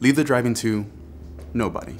Leave the driving to nobody.